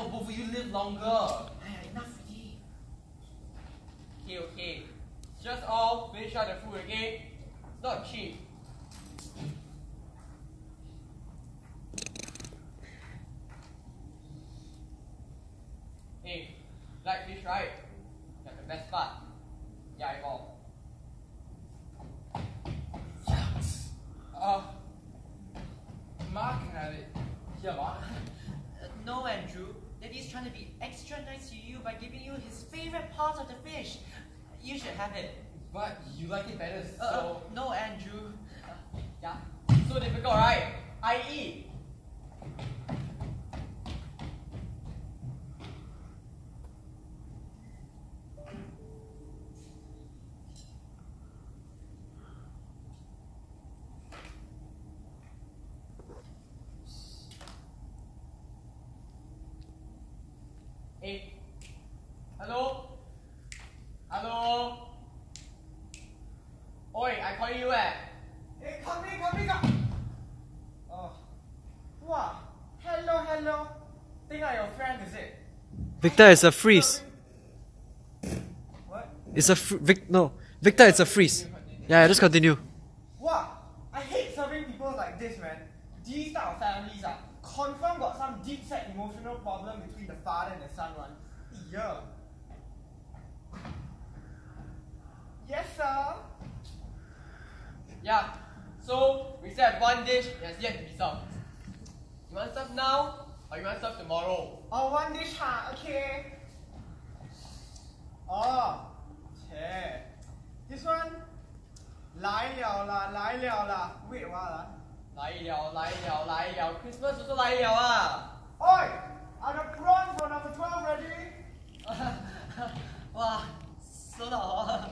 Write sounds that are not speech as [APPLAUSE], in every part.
help both of you live longer. Enough already. Okay, okay. Just all finish out the food, okay? It's not cheap. Hey, like fish, right? That's the best part. Yeah, I know. Uh, Mark can have it. Here, Mark. Uh, no, Andrew. Daddy's trying to be extra nice to you by giving you his favorite part of the fish. You should have it. But you like it better, so. Uh, uh, no, Andrew. Uh, Yeah. So difficult, right? I eat. Hey. Hello? Hello? Oi, I call you eh? Hey, come in, come in, come. Oh. Wow. Hello, hello. Think I'm your friend, is it? Victor, it's a freeze. What? It's a fr- Vic. No, Victor, it's a freeze. Yeah, just continue. Wow. I hate serving people like this, man. These type of families are confirm got some deep set emotional problem between the father and the son one. Yeah. Yes, sir. Yeah. So we still have one dish that has yet to be served. You want serve now or you want serve tomorrow? Oh, one dish, huh? Okay. Oh, okay. This one, 来了啦，来了啦。Wait, what 啊？来了，来了，来了，Christmas 都来了啊！ Oi, are the prawns for number 12 ready? [LAUGHS] 哇，收到哦。啊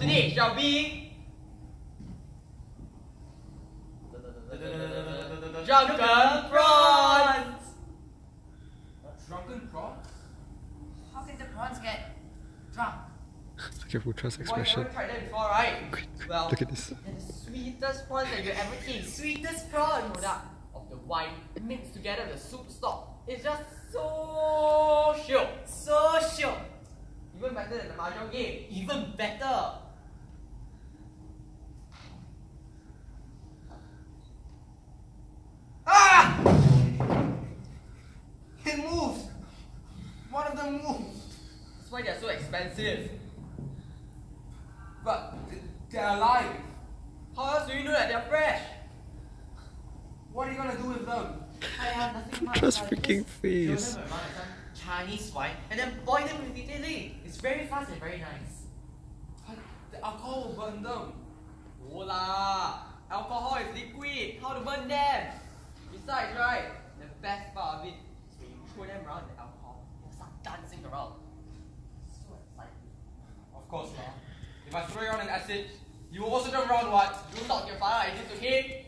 Surprise dish for today shall be drunken prawns. Drunken prawns? How can the prawns get drunk? Look at Putra's Why you expression. never tried that before, right? Well, Look at this. they're the sweetest prawns that you ever taste. Sweetest prawn. product of the wine mixed together with the soup stock. It's just so shiok. So sure. Even better than the mahjong game. Even better. Expensive. But they're alive. How else do you know that they're fresh? What are you gonna do with them? I have nothing much. Putra's but freaking just face. Throw them around like some Chinese wine and then boil them immediately. It's very fast and very nice. But the alcohol will burn them. No lah. Alcohol is liquid. How to burn them? Besides, right, the best part of it is when you throw them around the alcohol, they start dancing around. So exciting. Of course not. If I throw you on an acid, you will also jump around what? You knock your father like this, okay?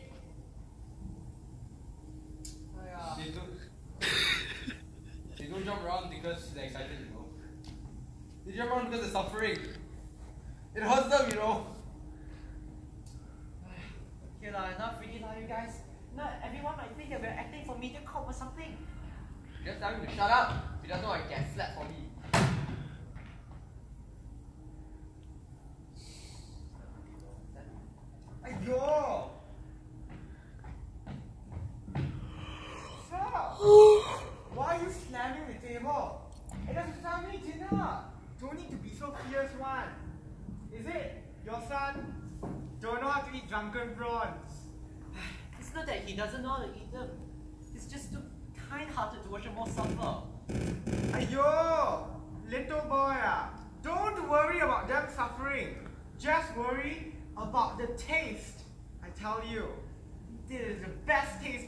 Oh, they don't, they don't jump around because they're excited, you know. They jump around because they're suffering. It hurts them, you know. [SIGHS] Okay lah, enough really lah you guys. Not everyone might think that we're acting for MediaCorp or something. Just tell him to shut up. He doesn't want to get slapped for me. Ayo! Stop! Why are you slamming the table? It is a Don't need to be so fierce, one. Is it your son don't know how to eat drunken prawns? [SIGHS] It's not that he doesn't know how to eat them. He's just too kind-hearted to watch them all suffer. Ayo! Little boy, ah, don't worry about them suffering. Just worry about the taste. I tell you, this is the best taste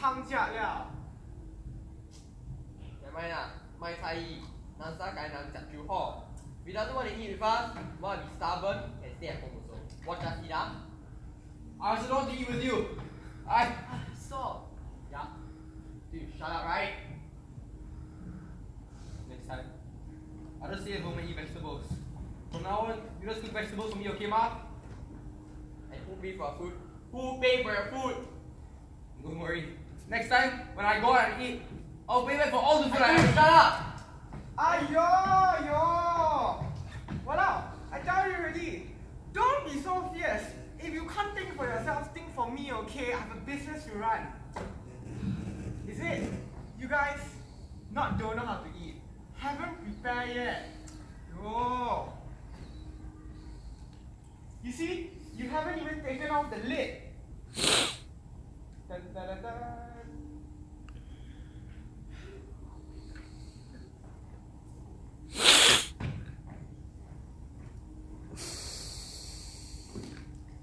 了。Never mind lah. My Thai, Nasa kai nang chat you ho. If he doesn't want to eat with us, want to be can stay at home also. Watch us eat ah. I don't to eat with you. I. Stop. Yeah. Dude, shut up, right? Next time, I'll just stay at home and eat vegetables. From now on, you just cook vegetables for me, okay, Ma? And who pay for your food? Who pay for your food? Don't worry. Next time, when I go and eat, I'll pay back for all the food I have. shut up! Ayo, yo! Walao, I tell you already, don't be so fierce. If you can't think for yourself, think for me, okay? I have a business to run. Is it? You guys not don't know how to eat. Haven't prepared yet. Yo. You see, you haven't even taken off the lid. Dun, dun, dun, dun.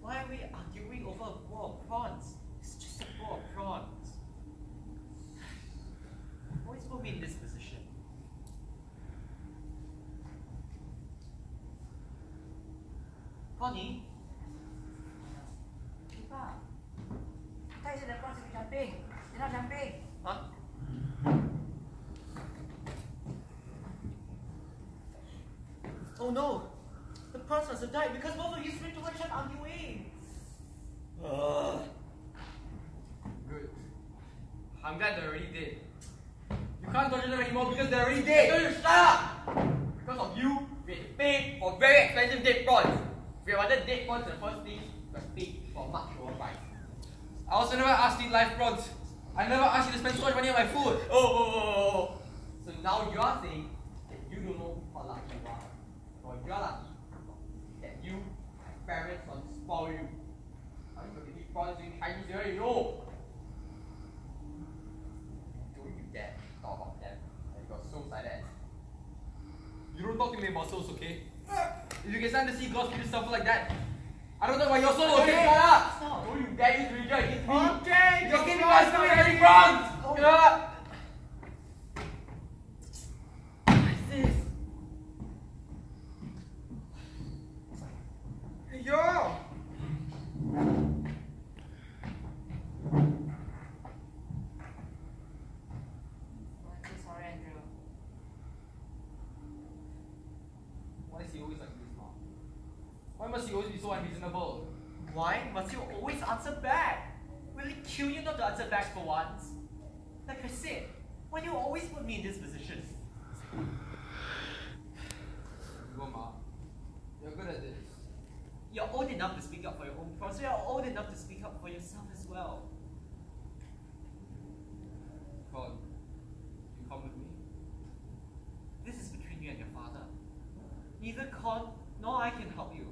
Why are we arguing over a bowl of prawns? It's just a bowl of prawns. Always put me in this position body. Jumping. Not jumping. What? Oh no! The person must have died because both of you sprint towards shot on your way. Ugh. Good. I'm glad they're already dead. You can't torture them anymore because they're already dead. No, you shut up! Because of you, we paid for very expensive dead prawns. We wanted dead in the first place, we paid for much lower price. I also never asked you to eat live prawns. I never asked you to spend so much money on my food. Oh, oh, oh, oh, oh. So now you are saying that you don't know how lucky you are. Or you are lucky that you, my parents, want to spoil you. Are you going to eat prawns in Chinese New Year? You know. Don't you dare talk about them. And you got souls like that. You don't talk to me about souls, okay? If you can stand to see God treat yourself like that, I don't talk about your soul, Okay, okay? shut up! Stop. Don't you dare use religion against me! Okay, You're giving us too many don't prawns! Oh. Yeah. worry. Yo! I'm so sorry, Andrew. Why is he always like this, Mom? Why must you always be so unreasonable? Why must you always answer back? Will it kill you not to answer back for once? Like I said, why do you always put me in this position? [SIGHS] Go, Ma. You're good at this. You're old enough to speak up for your own problems, so you're old enough to speak up for yourself as well. Con, you come with me? This is between you and your father. Neither Con nor I can help you.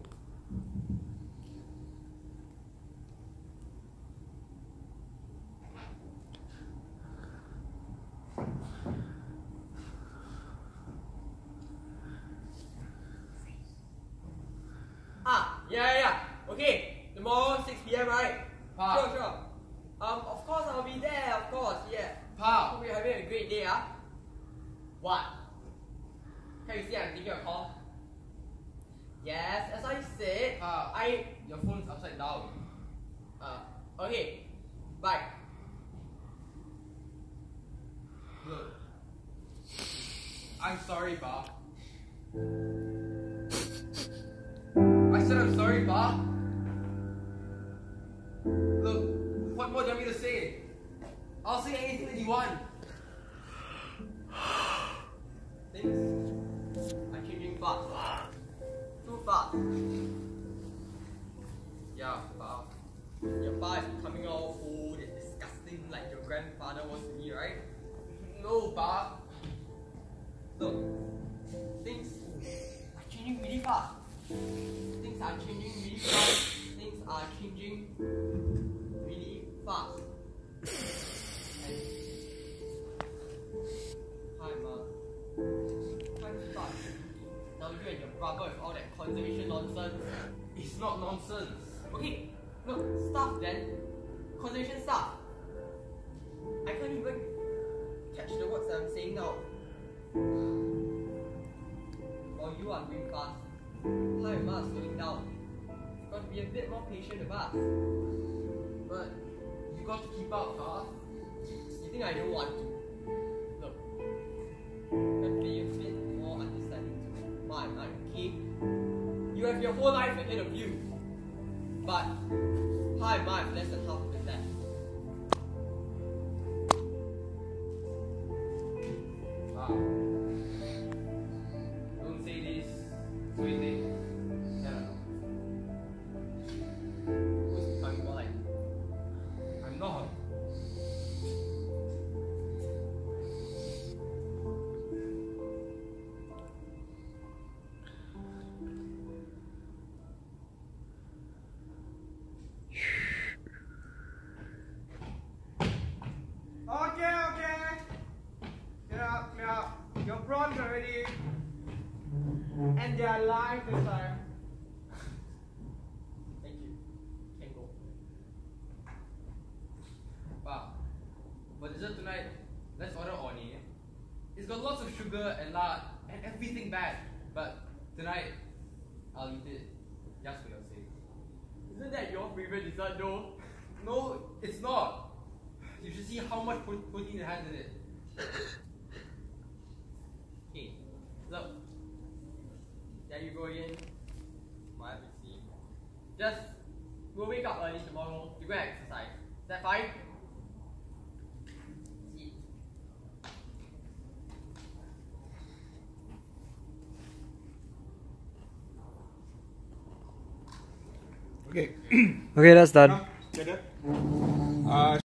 Ah, yeah, yeah, yeah. Okay, tomorrow 6 p.m. right? Pa. Sure, sure. Um, of course I'll be there, of course, yeah. Pa. Hope you're having a great day, ah. What? Can you see I'm giving a call? Yes, as I said, Pa. I, Your phone's upside down. uh, okay, bye. Look. I'm sorry, Ba. I said I'm sorry, Ba. Look, what more do you want me to say? I'll say anything that you want. Things are changing fast. Too fast. Yeah, pa. Your pa is becoming all old and disgusting like your grandfather was to me, right? No, Ba. Look, things are changing really fast. Things are changing really fast. Things are changing struggle with all that conservation nonsense. It's not nonsense. Okay, look, stuff then. Conservation stuff. I can't even catch the words that I'm saying now. Or you are going fast. Time us going down. You got to be a bit more patient with us. But you got to keep up, huh? You think I don't want to? Mind, okay? You have your whole life ahead of you. But how am less than half sugar and lard and everything bad. But tonight, I'll eat it just for your sake. Isn't that your favorite dessert though? No, it's not. You should see how much pro- protein it has in it. Okay, look. There you go again. My see. Just, we'll wake up early tomorrow to go exercise. Is that fine? Okay, that's done. Uh,